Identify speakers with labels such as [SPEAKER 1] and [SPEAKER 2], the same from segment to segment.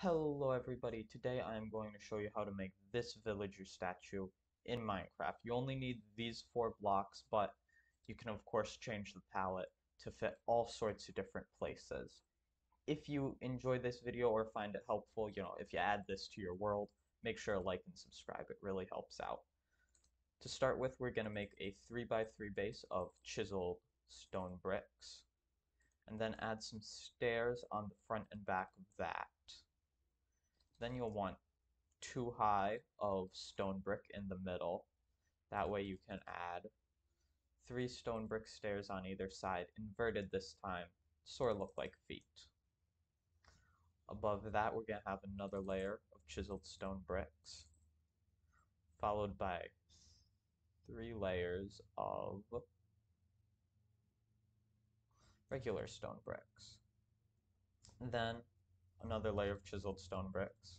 [SPEAKER 1] Hello everybody, today I am going to show you how to make this villager statue in Minecraft. You only need these four blocks, but you can of course change the palette to fit all sorts of different places. If you enjoy this video or find it helpful, you know, if you add this to your world, make sure to like and subscribe, it really helps out. To start with, we're going to make a 3x3 base of chiseled stone bricks, and then add some stairs on the front and back of that. Then you'll want two high of stone brick in the middle. That way you can add three stone brick stairs on either side, inverted this time, sort of look like feet. Above that, we're going to have another layer of chiseled stone bricks, followed by three layers of regular stone bricks. Then another layer of chiseled stone bricks,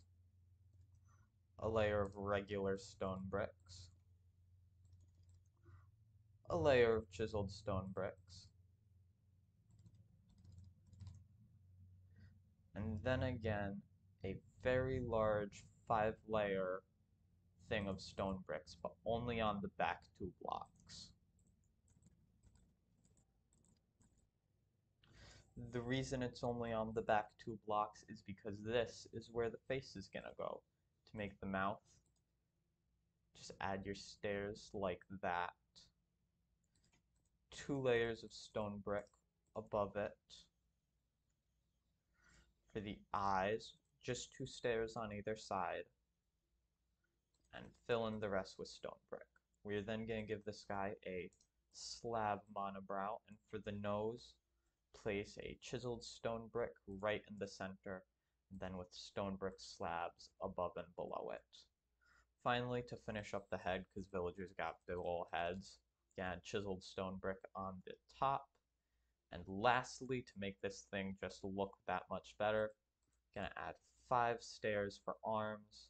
[SPEAKER 1] a layer of regular stone bricks, a layer of chiseled stone bricks, and then again a very large five layer thing of stone bricks, but only on the back two blocks. The reason it's only on the back two blocks is because this is where the face is gonna go. To make the mouth, just add your stairs like that. Two layers of stone brick above it. For the eyes, just two stairs on either side. And fill in the rest with stone brick. We're then going to give this guy a slab monobrow, and for the nose, place a chiseled stone brick right in the center, and then with stone brick slabs above and below it. Finally, to finish up the head, because villagers got big old heads, again, chiseled stone brick on the top. And lastly, to make this thing just look that much better, gonna add five stairs for arms,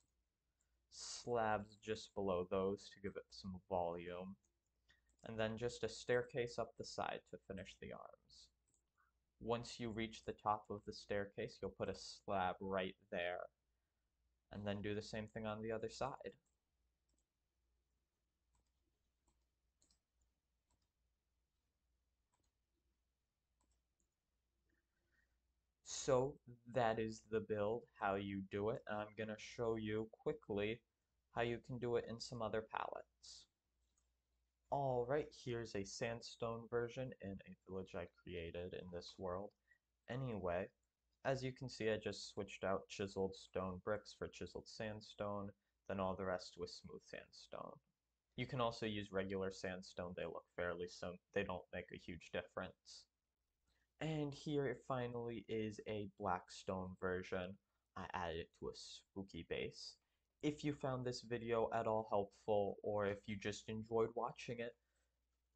[SPEAKER 1] slabs just below those to give it some volume, and then just a staircase up the side to finish the arms. Once you reach the top of the staircase, you'll put a slab right there. And then do the same thing on the other side. So that is the build, how you do it. And I'm going to show you quickly how you can do it in some other palettes. Alright, here's a sandstone version in a village I created in this world. Anyway, as you can see I just switched out chiseled stone bricks for chiseled sandstone, then all the rest was smooth sandstone. You can also use regular sandstone, they look fairly sim they don't make a huge difference. And here it finally is a black stone version. I added it to a spooky base. If you found this video at all helpful, or if you just enjoyed watching it,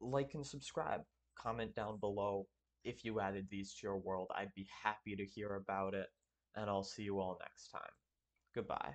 [SPEAKER 1] like and subscribe. Comment down below if you added these to your world. I'd be happy to hear about it, and I'll see you all next time. Goodbye.